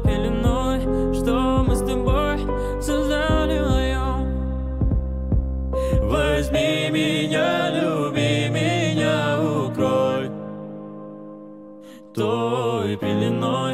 пеленой Что мы с тобой создали вдвоем Возьми меня, люби меня, укрой Той пеленой.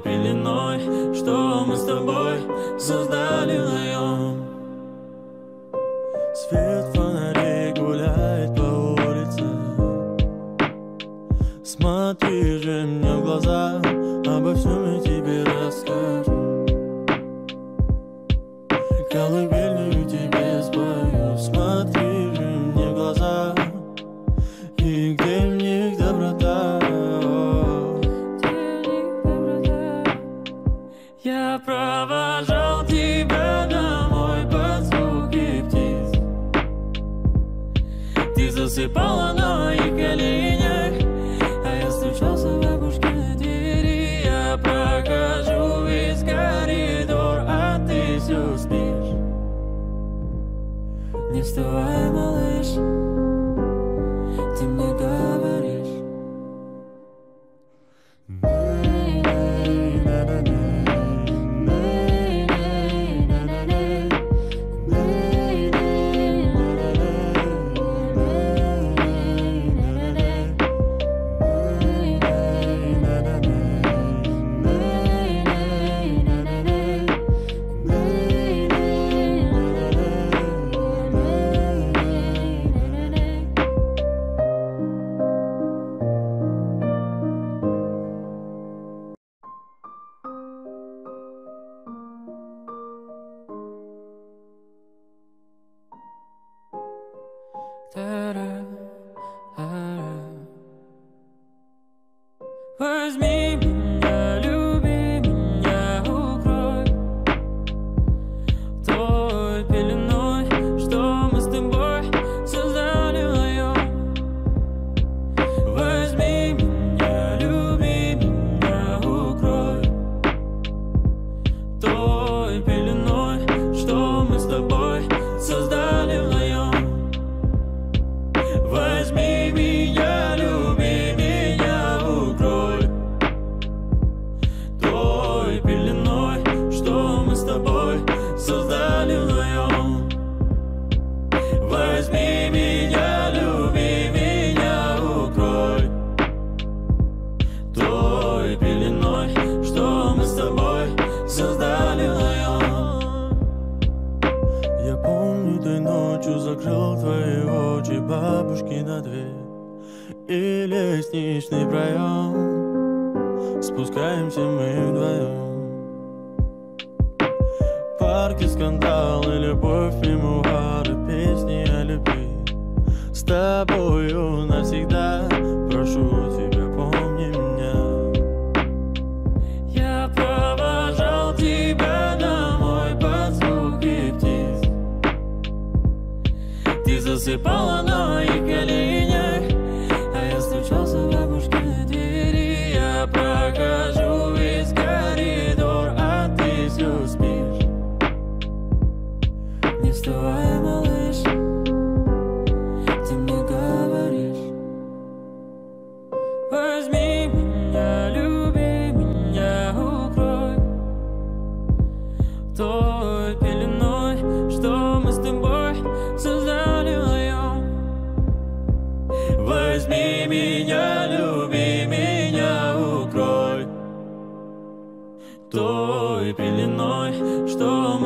Пеленой, что мы с тобой создали. вдвоем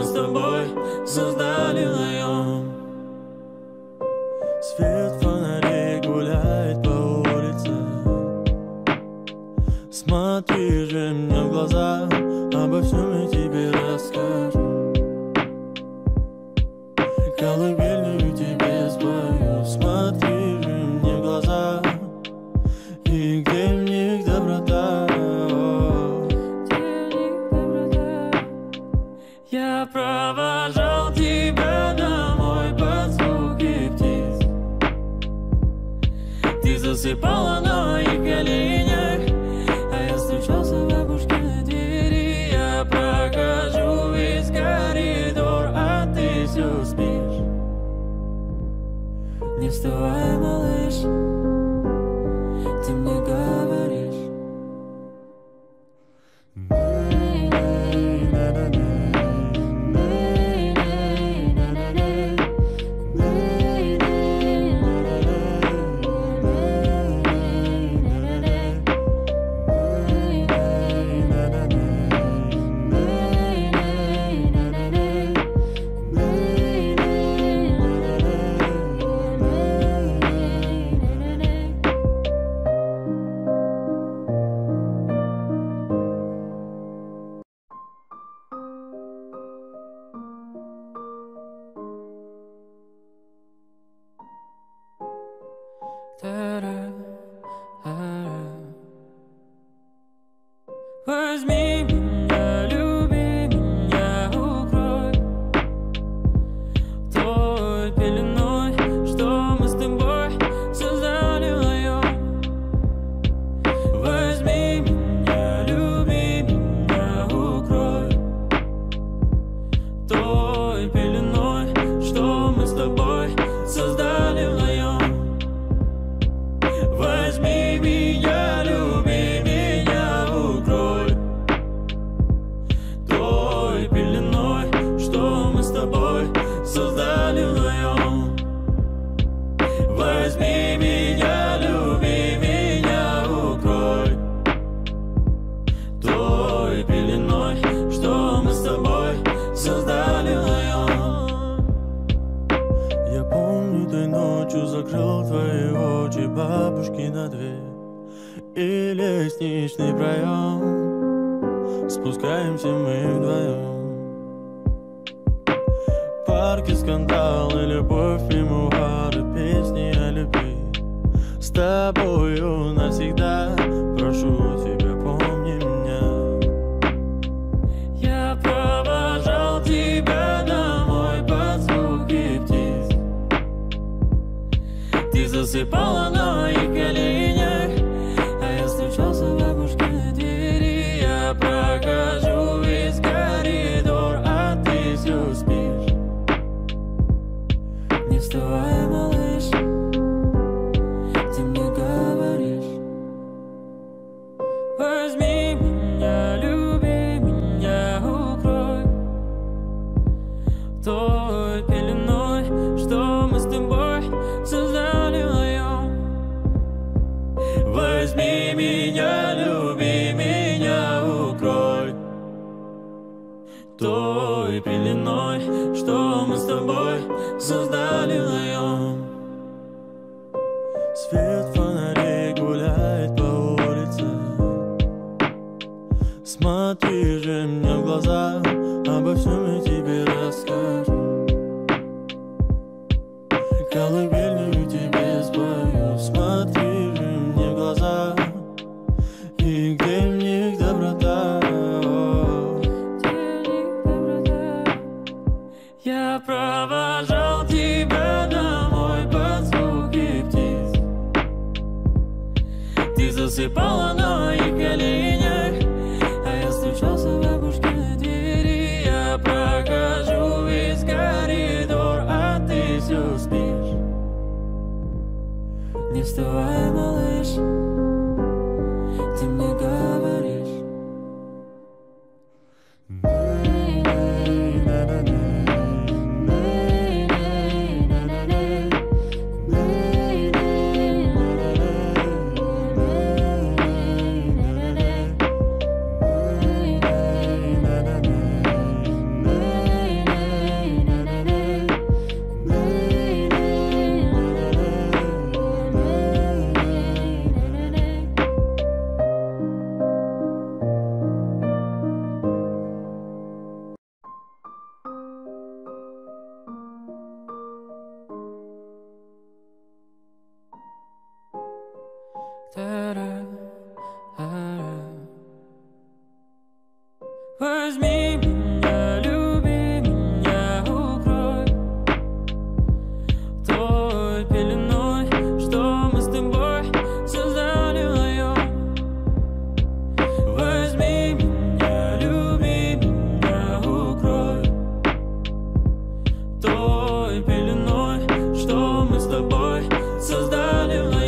с тобой создали تیرم نگذر создали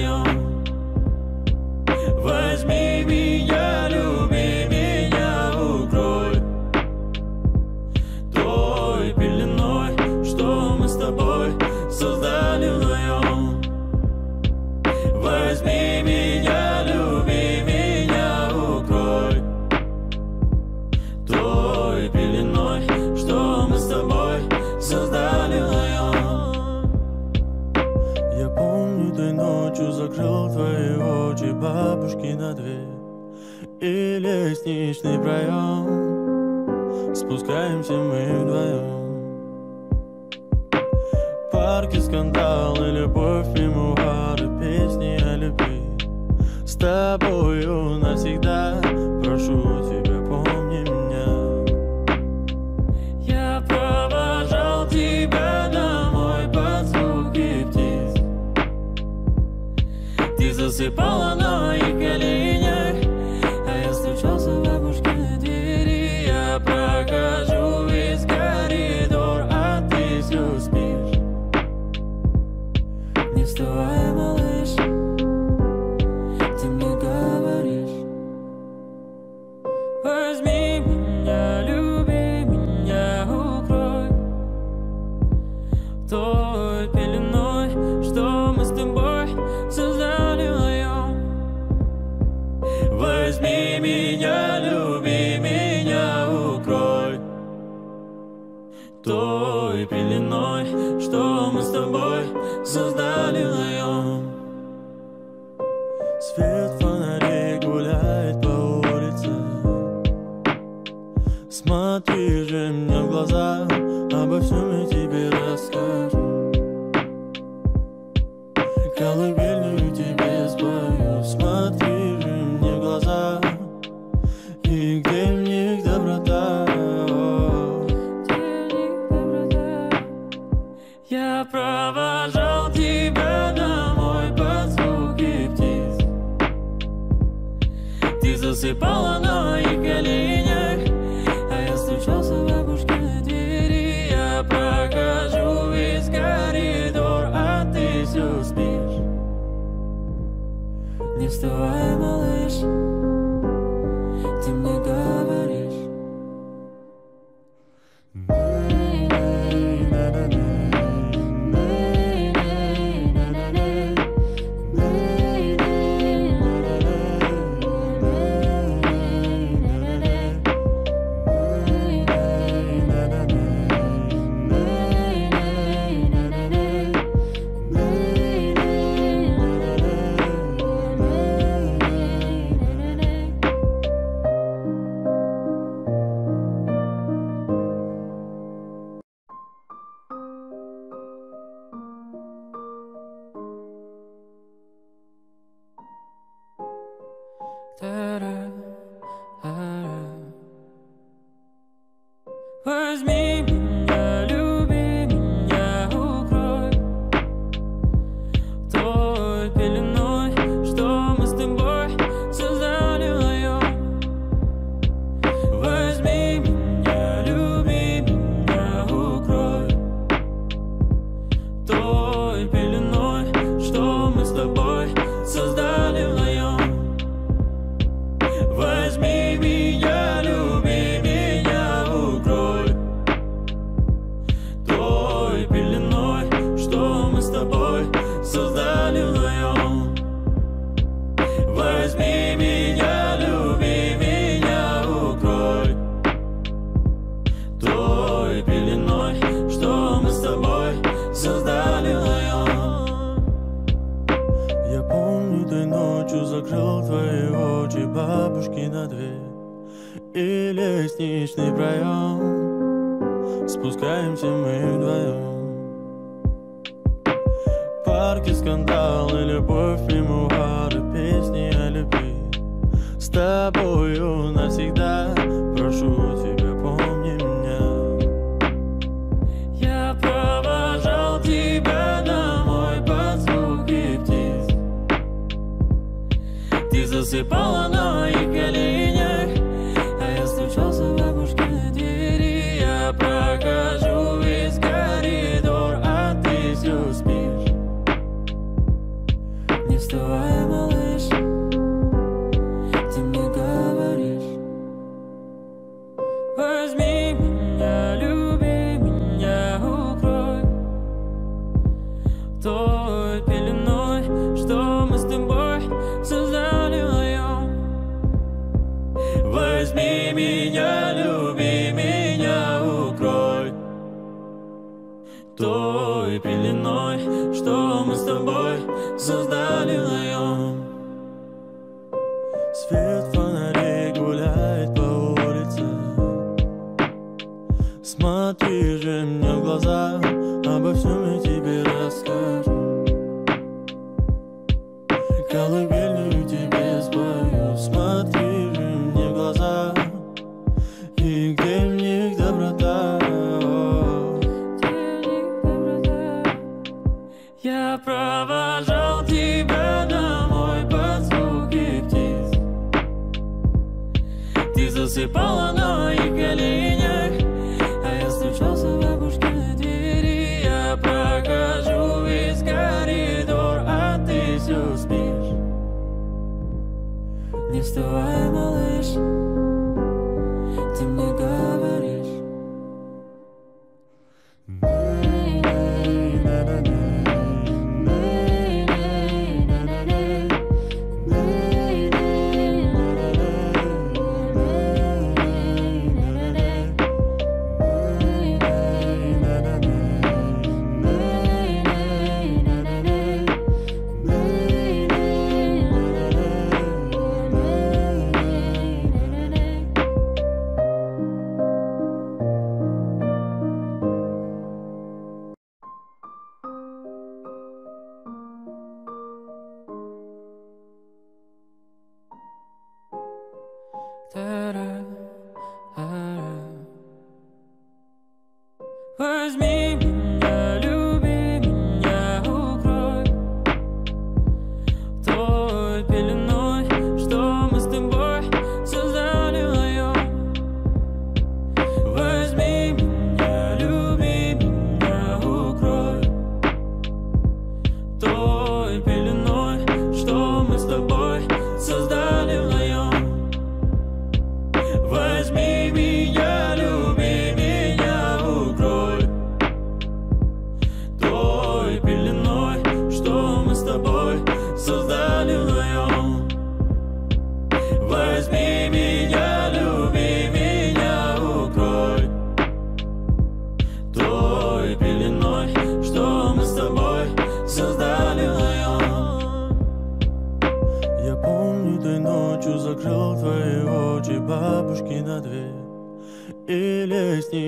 лестничный проем. Спускаемся мы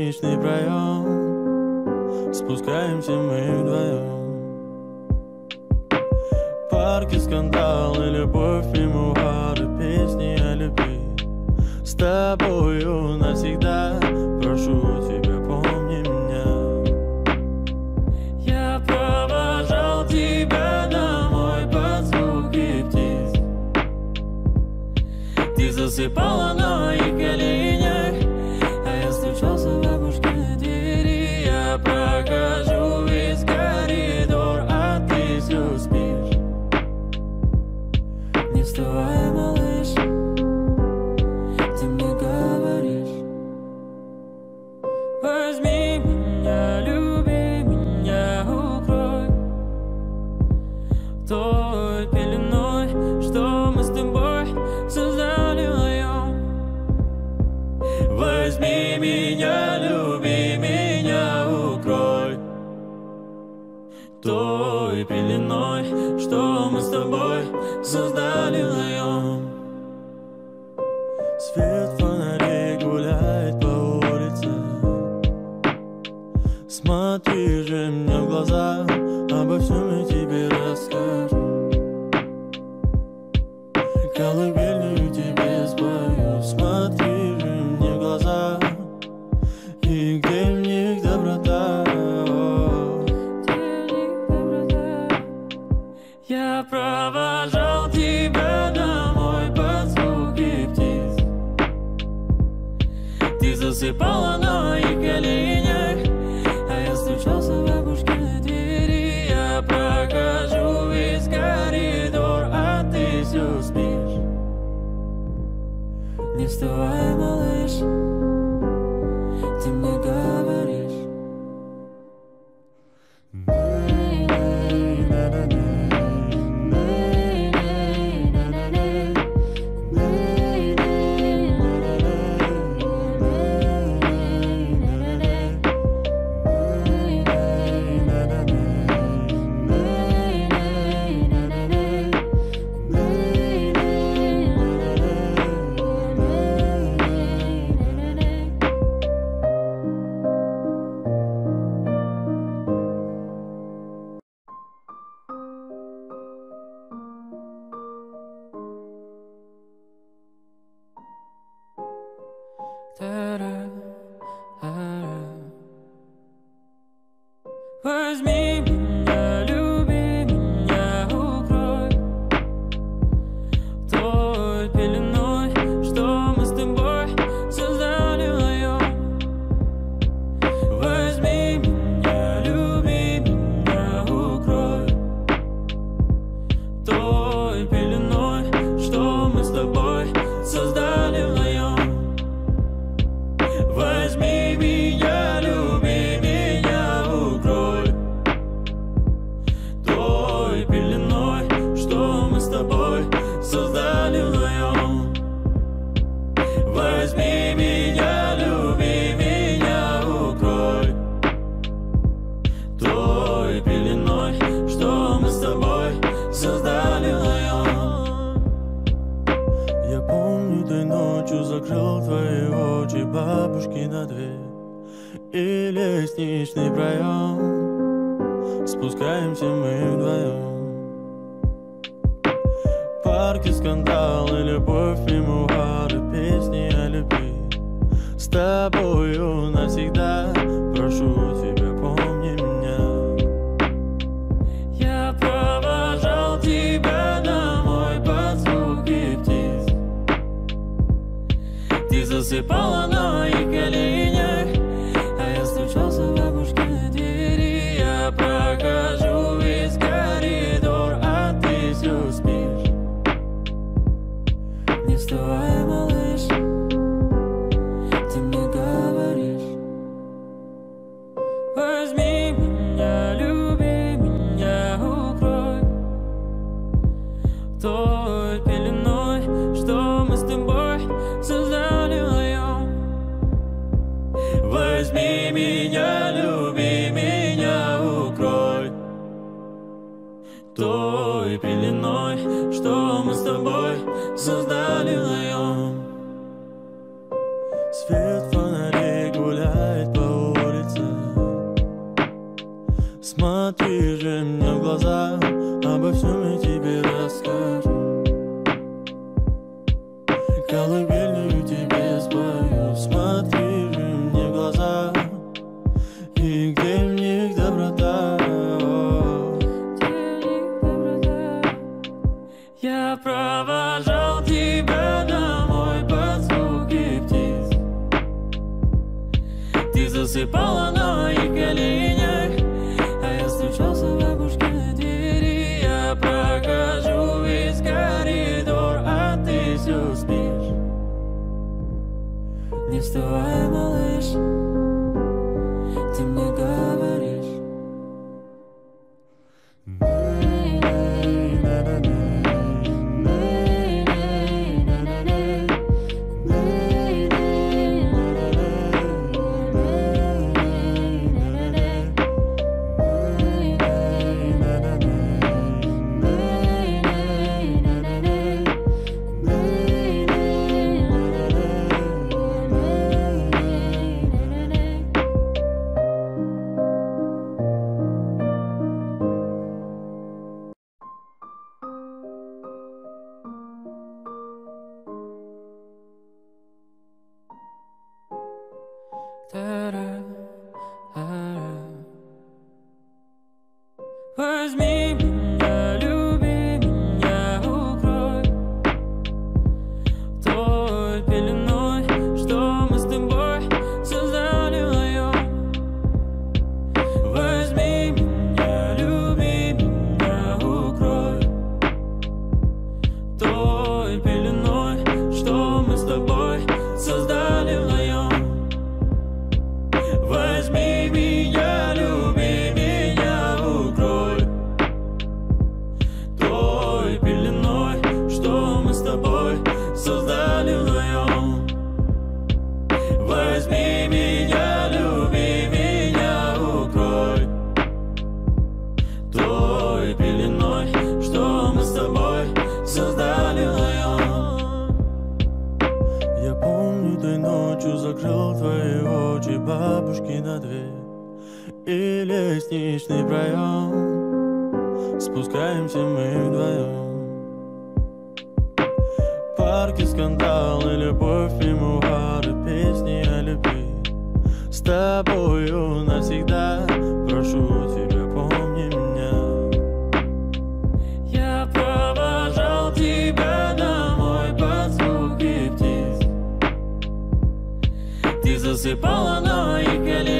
лестничный проем. Спускаемся мы вдвоем. Парки, скандалы, любовь, мемуары, песни о любви. С тобою навсегда прошу тебя, помни меня. Я провожал тебя домой под звуки птиц. Ты засыпала Я провожал тебя домой под звуки птиц. Ты засыпала на моих коленях А я стучался в бабушкины двери. Я прокажу весь коридор, а ты все спишь. Не вставай, малыш. белой пеленой Что мы с тобой создали вдвоем Я помню, той ночью закрыл твои очи бабушки на дверь И лестничный проем Спускаемся мы вдвоем парки скандалы, любовь, мемуары, песни о любви. С тобою на засыпала на засыпала на Однажды ночью закрыл твои очи бабушки на дверь И лестничный проем. Спускаемся мы вдвоем. Парки, скандалы, любовь, мемуары, песни о любви. С тобою навсегда прошу тебя. засыпала, но и колени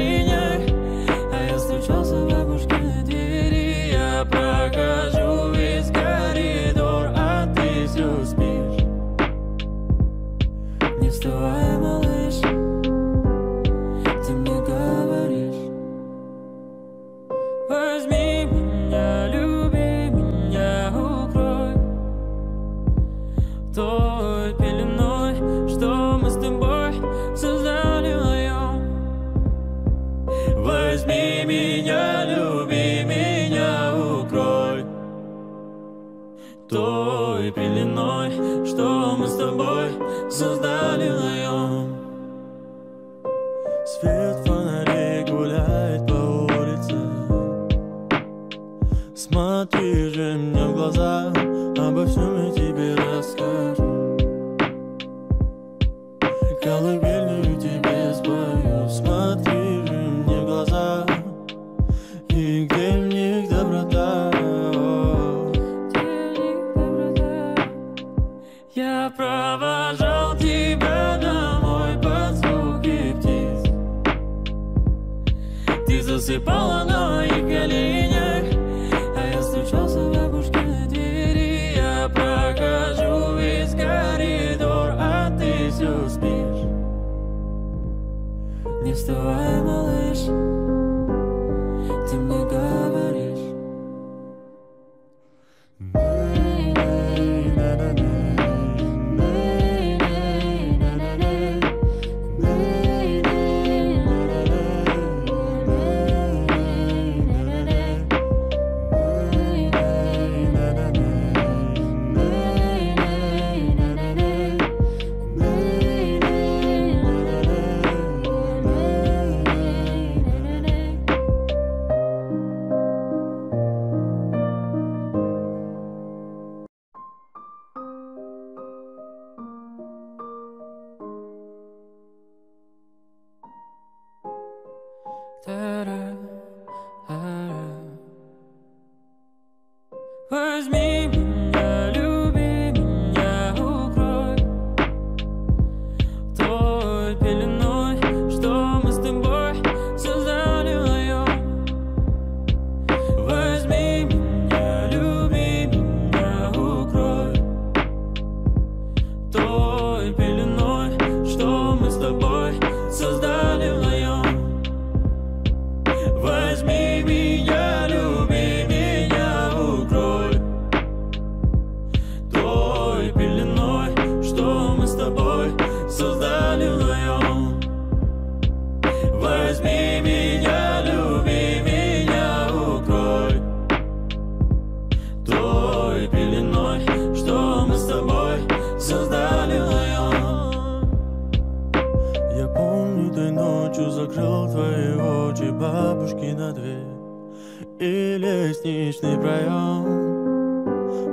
вставай, малыш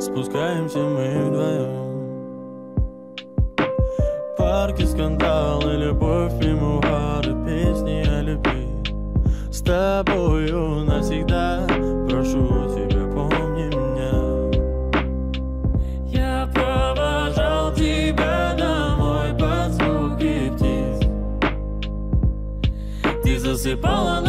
спускаемся мы вдвоем Парки, скандалы, любовь, мемуары, песни о любви. С тобою навсегда прошу тебя, помни меня. Я провожал тебя домой под звуки птиц Ты засыпала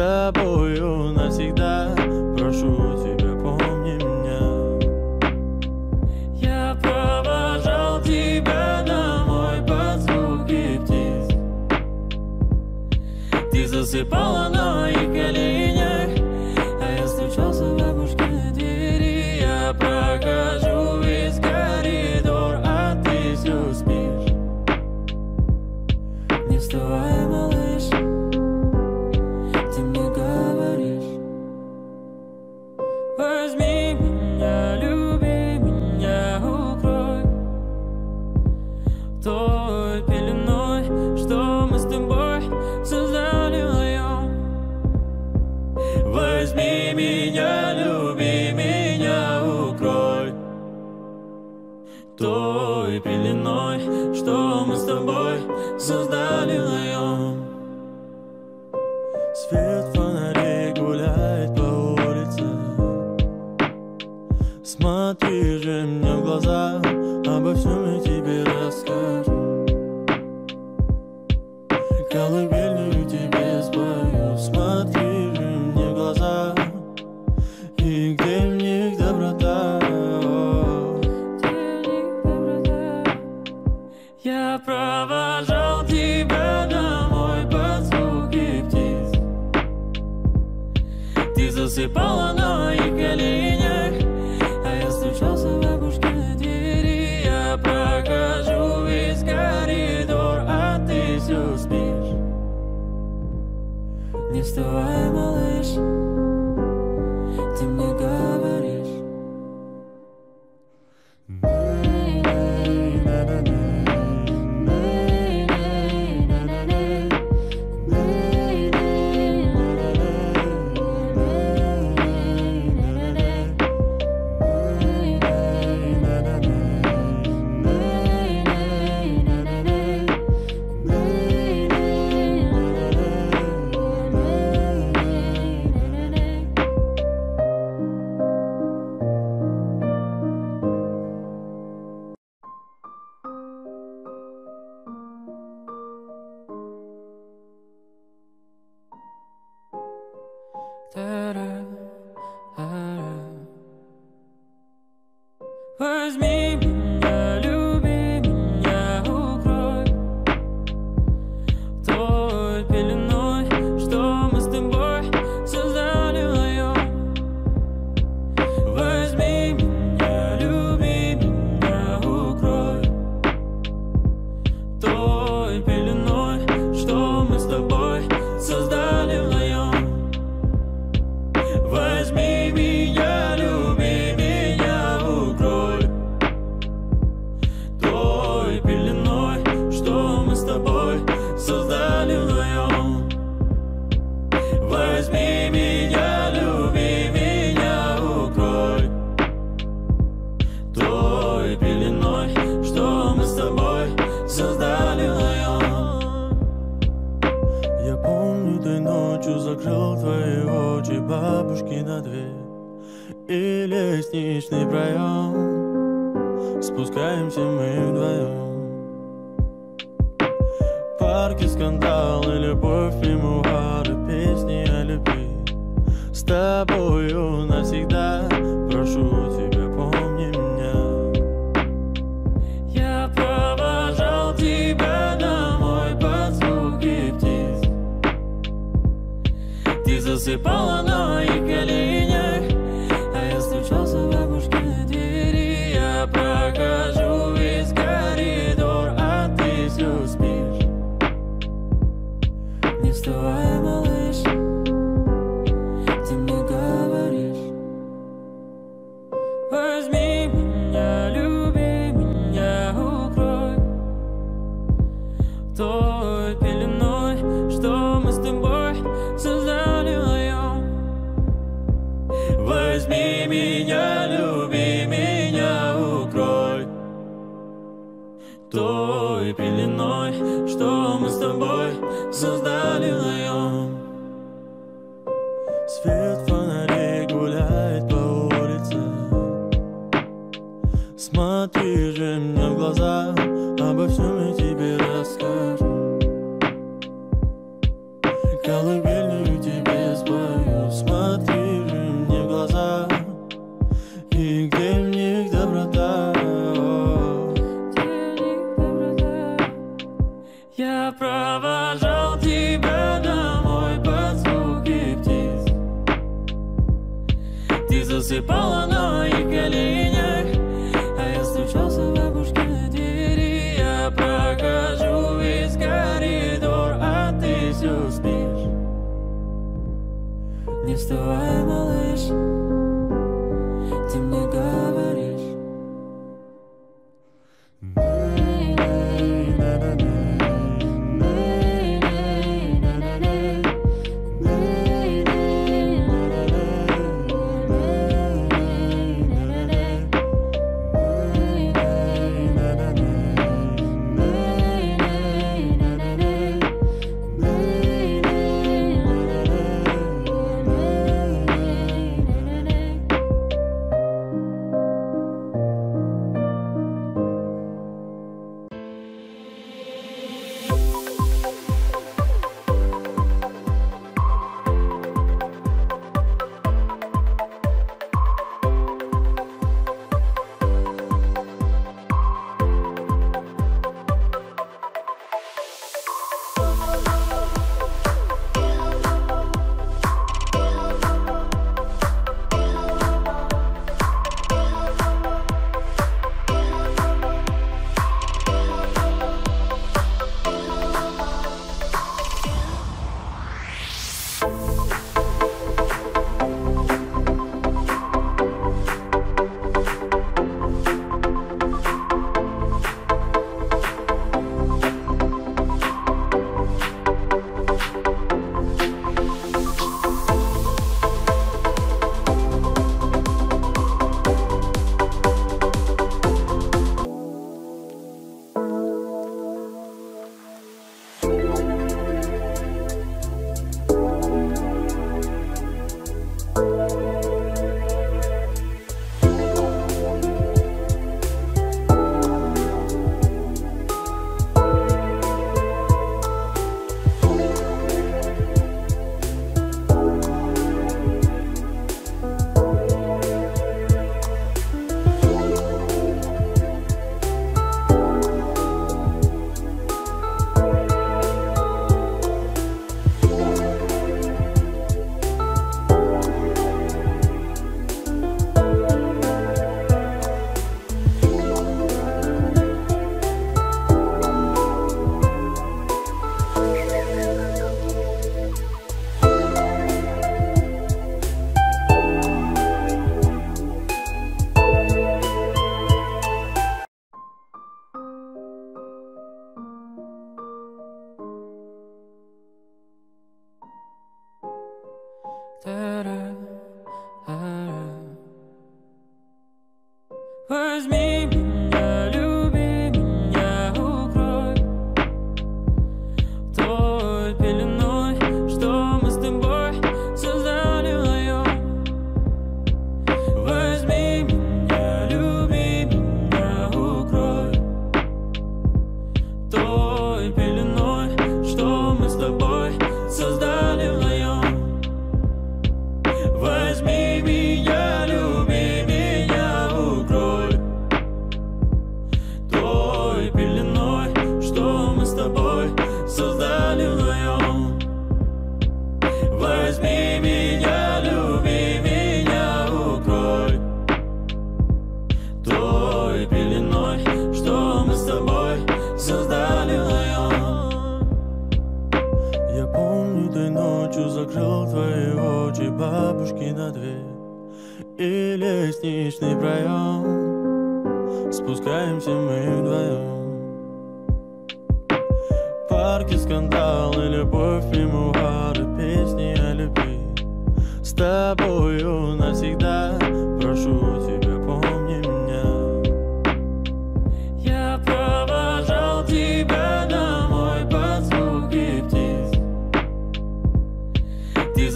тобою навсегда. Прошу тебя, помни меня. Я провожал тебя домой под звуки птиц. Ты засыпала на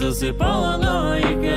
Ты засыпала на моих коленях